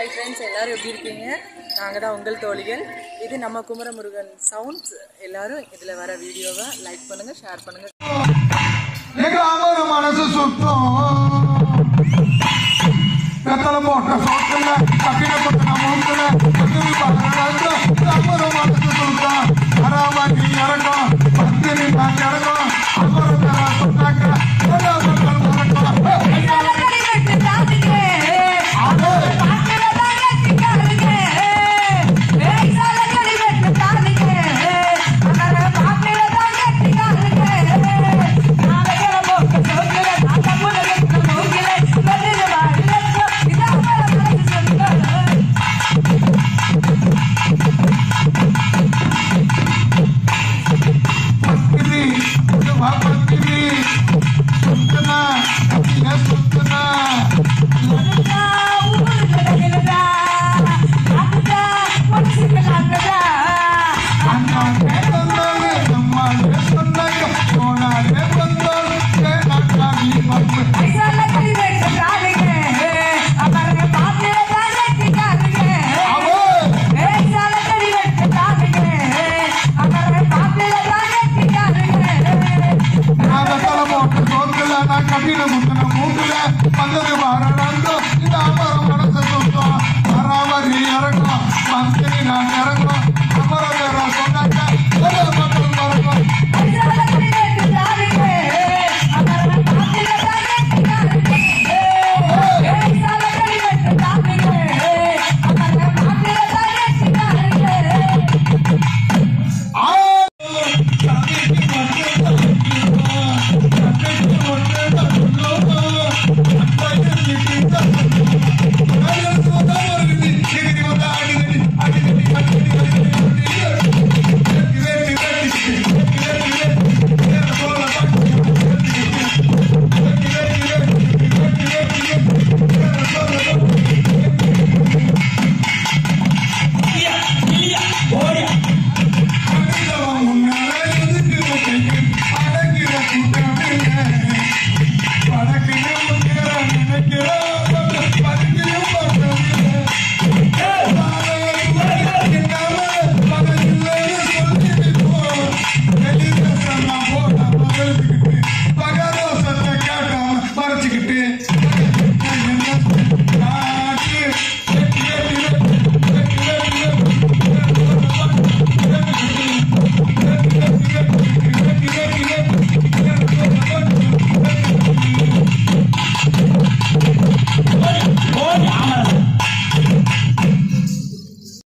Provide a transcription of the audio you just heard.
Hi friends எல்லாரும் எப்படி இருக்கீங்க? நாங்கள் தான் உங்கள் தோழிகள். இது நம்ம குமரமுருகன் சவுண்ட்ஸ் எல்லாரும் இதில் வர வீடியோவை லைக் பண்ணுங்கள் ஷேர் பண்ணுங்கள் மனசு சுத்தம். போட்ட 啊、そうか。கட்டிட முத்தன மூக்குல